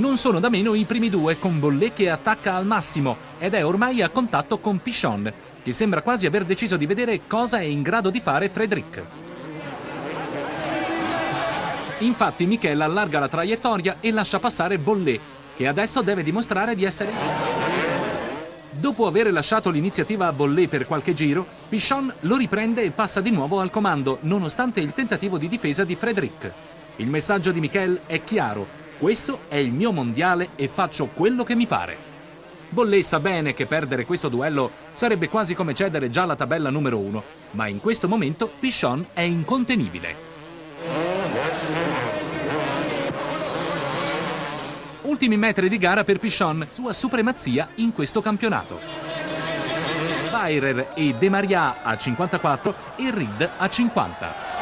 Non sono da meno i primi due, con Bollé che attacca al massimo ed è ormai a contatto con Pichon, che sembra quasi aver deciso di vedere cosa è in grado di fare Frédéric. Infatti Michel allarga la traiettoria e lascia passare Bollé, che adesso deve dimostrare di essere... Dopo aver lasciato l'iniziativa a Bollé per qualche giro, Pichon lo riprende e passa di nuovo al comando, nonostante il tentativo di difesa di Frédéric. Il messaggio di Michel è chiaro, questo è il mio mondiale e faccio quello che mi pare. Bollé sa bene che perdere questo duello sarebbe quasi come cedere già la tabella numero uno, ma in questo momento Pichon è incontenibile. Ultimi metri di gara per Pichon, sua supremazia in questo campionato. Weirer e De Maria a 54 e Reed a 50.